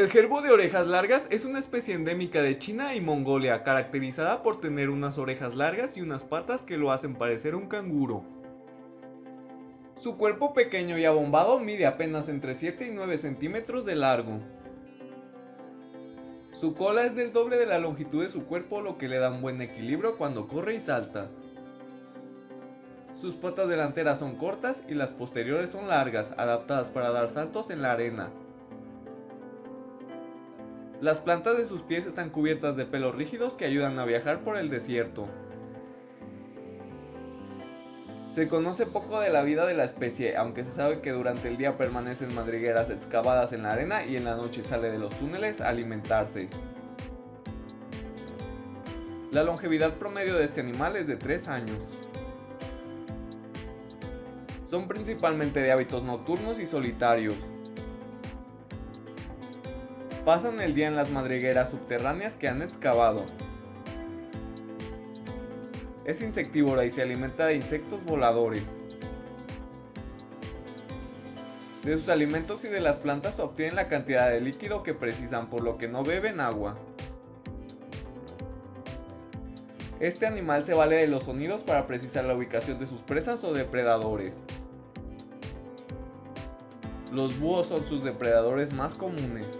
El gerbo de orejas largas es una especie endémica de China y Mongolia, caracterizada por tener unas orejas largas y unas patas que lo hacen parecer un canguro. Su cuerpo pequeño y abombado mide apenas entre 7 y 9 centímetros de largo. Su cola es del doble de la longitud de su cuerpo, lo que le da un buen equilibrio cuando corre y salta. Sus patas delanteras son cortas y las posteriores son largas, adaptadas para dar saltos en la arena. Las plantas de sus pies están cubiertas de pelos rígidos que ayudan a viajar por el desierto. Se conoce poco de la vida de la especie, aunque se sabe que durante el día permanecen madrigueras excavadas en la arena y en la noche sale de los túneles a alimentarse. La longevidad promedio de este animal es de 3 años. Son principalmente de hábitos nocturnos y solitarios. Pasan el día en las madrigueras subterráneas que han excavado. Es insectívora y se alimenta de insectos voladores. De sus alimentos y de las plantas obtienen la cantidad de líquido que precisan por lo que no beben agua. Este animal se vale de los sonidos para precisar la ubicación de sus presas o depredadores. Los búhos son sus depredadores más comunes.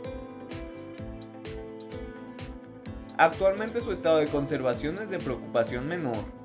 Actualmente su estado de conservación es de preocupación menor.